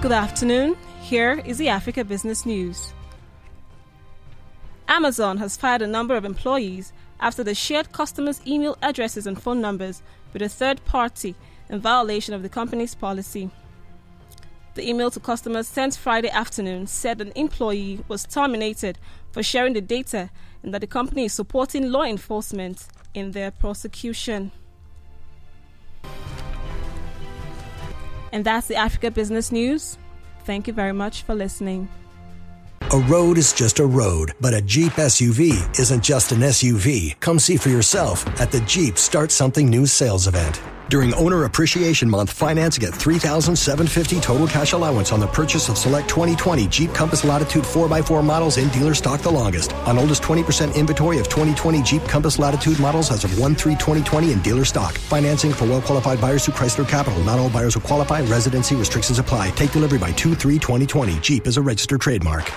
Good afternoon. Here is the Africa Business News. Amazon has fired a number of employees after they shared customers' email addresses and phone numbers with a third party in violation of the company's policy. The email to customers sent Friday afternoon said an employee was terminated for sharing the data and that the company is supporting law enforcement in their prosecution. And that's the Africa Business News. Thank you very much for listening. A road is just a road, but a Jeep SUV isn't just an SUV. Come see for yourself at the Jeep Start Something New sales event. During Owner Appreciation Month, financing at 3750 total cash allowance on the purchase of select 2020 Jeep Compass Latitude 4x4 models in dealer stock the longest. On oldest 20% inventory of 2020 Jeep Compass Latitude models as of 1 3 2020 in dealer stock. Financing for well qualified buyers through Chrysler Capital. Not all buyers will qualify. Residency restrictions apply. Take delivery by 2 3 2020. Jeep is a registered trademark.